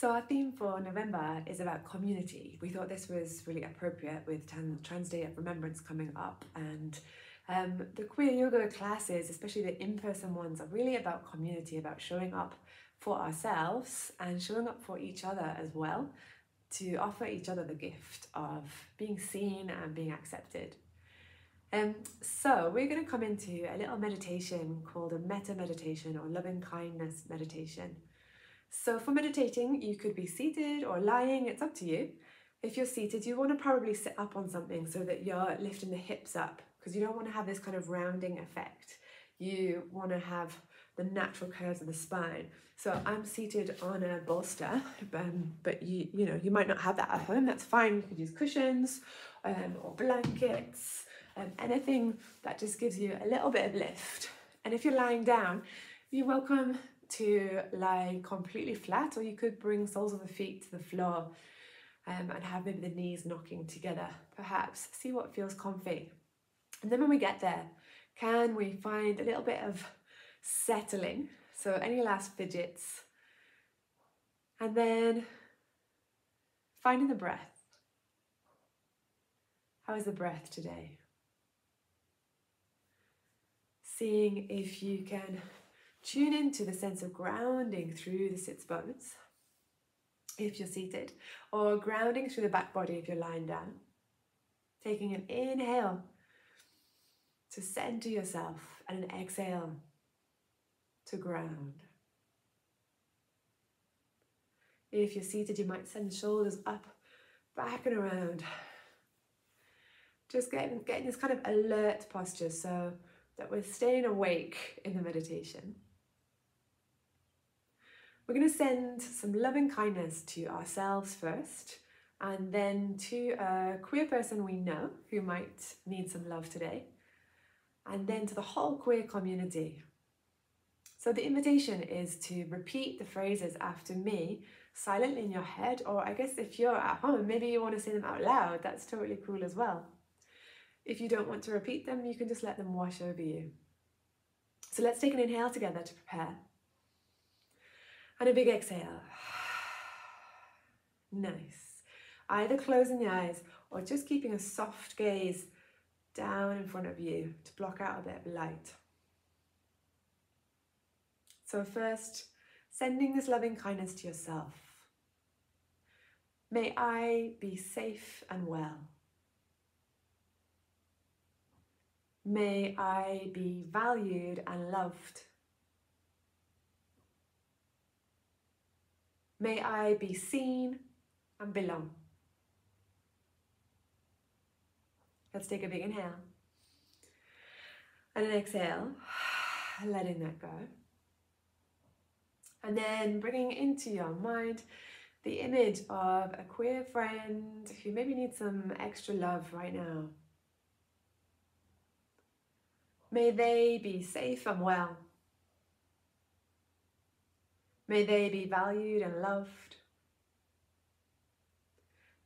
So our theme for November is about community. We thought this was really appropriate with Trans Day of Remembrance coming up and um, the queer yoga classes, especially the in-person ones, are really about community, about showing up for ourselves and showing up for each other as well to offer each other the gift of being seen and being accepted. Um, so we're going to come into a little meditation called a metta meditation or loving kindness meditation. So for meditating, you could be seated or lying, it's up to you. If you're seated, you want to probably sit up on something so that you're lifting the hips up because you don't want to have this kind of rounding effect. You want to have the natural curves of the spine. So I'm seated on a bolster, um, but you you know you might not have that at home. That's fine. You could use cushions um, or blankets, um, anything that just gives you a little bit of lift. And if you're lying down, you're welcome to lie completely flat, or you could bring soles of the feet to the floor um, and have maybe the knees knocking together. Perhaps see what feels comfy. And then when we get there, can we find a little bit of settling? So any last fidgets? And then finding the breath. How is the breath today? Seeing if you can tune into the sense of grounding through the sits bones if you're seated, or grounding through the back body if you're lying down. Taking an inhale to center yourself and an exhale to ground. If you're seated, you might send the shoulders up, back and around. Just getting, getting this kind of alert posture so that we're staying awake in the meditation. We're going to send some loving kindness to ourselves first, and then to a queer person we know who might need some love today and then to the whole queer community. So the invitation is to repeat the phrases after me silently in your head, or I guess if you're at home, maybe you want to say them out loud, that's totally cool as well. If you don't want to repeat them, you can just let them wash over you. So let's take an inhale together to prepare. And a big exhale. Nice. Either closing the eyes or just keeping a soft gaze down in front of you to block out a bit of light. So first, sending this loving kindness to yourself. May I be safe and well. May I be valued and loved. May I be seen and belong. Let's take a big inhale. And an exhale, letting that go. And then bringing into your mind the image of a queer friend who maybe needs some extra love right now. May they be safe and well. May they be valued and loved.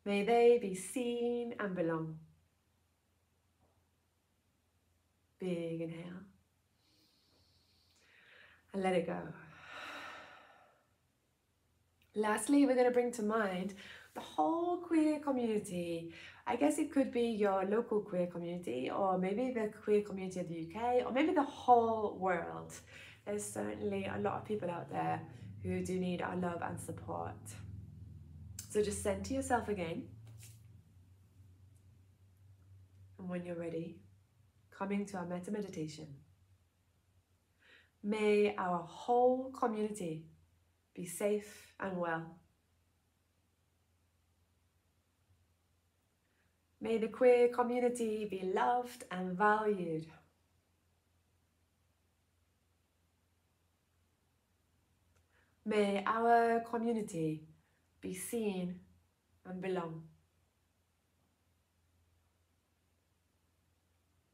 May they be seen and belong. Big inhale. And let it go. Lastly, we're going to bring to mind the whole queer community. I guess it could be your local queer community, or maybe the queer community of the UK, or maybe the whole world. There's certainly a lot of people out there who do need our love and support. So just send to yourself again. And when you're ready, coming to our metta meditation. May our whole community be safe and well. May the queer community be loved and valued. May our community be seen and belong.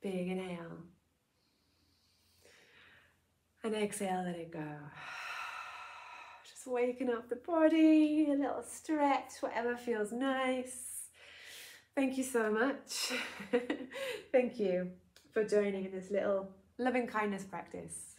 Big inhale. And exhale, let it go. Just waking up the body, a little stretch, whatever feels nice. Thank you so much. Thank you for joining in this little loving kindness practice.